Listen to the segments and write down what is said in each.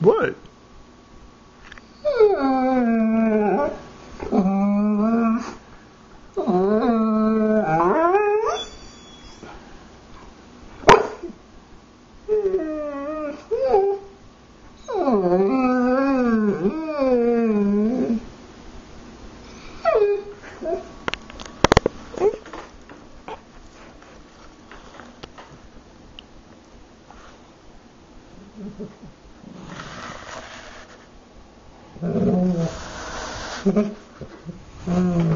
What? 음. 음.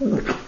Mm-hmm.